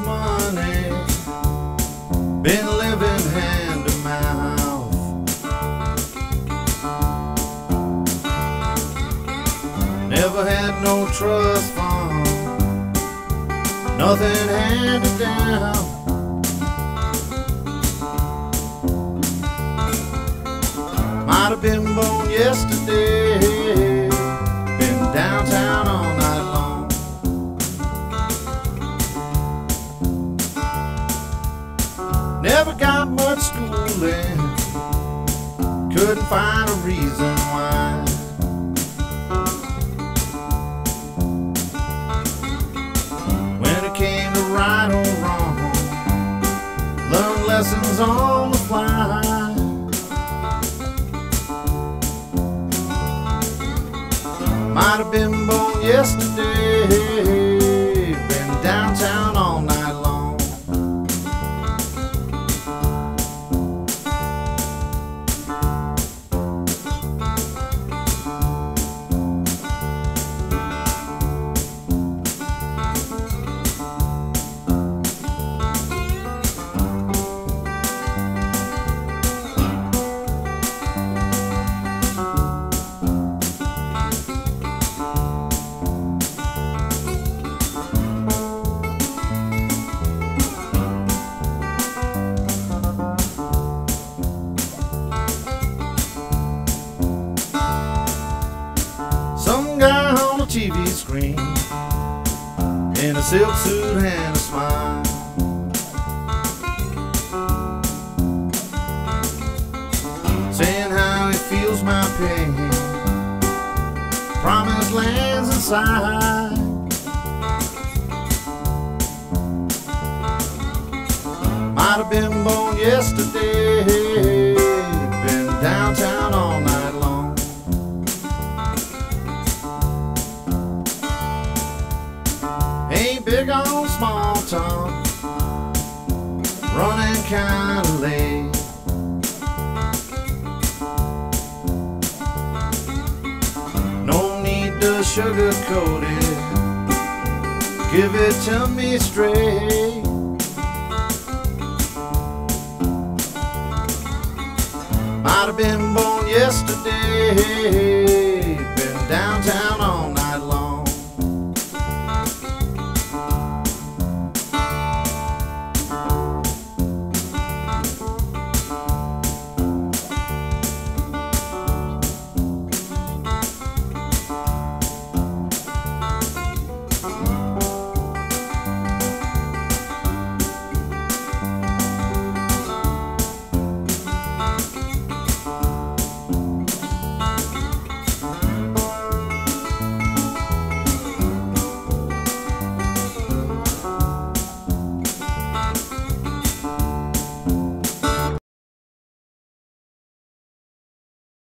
Money, been living hand to mouth. Never had no trust fund, nothing handed down. Might have been born yesterday, Never got much schooling, couldn't find a reason why. When it came to right or wrong, learned lessons on the fly. Might have been born yesterday, TV screen in a silk suit and a smile. Saying how he feels my pain. Promised lands inside. Might have been born yesterday. Big on small talk, running kinda late. No need to sugarcoat it, give it to me straight. Might have been born yesterday,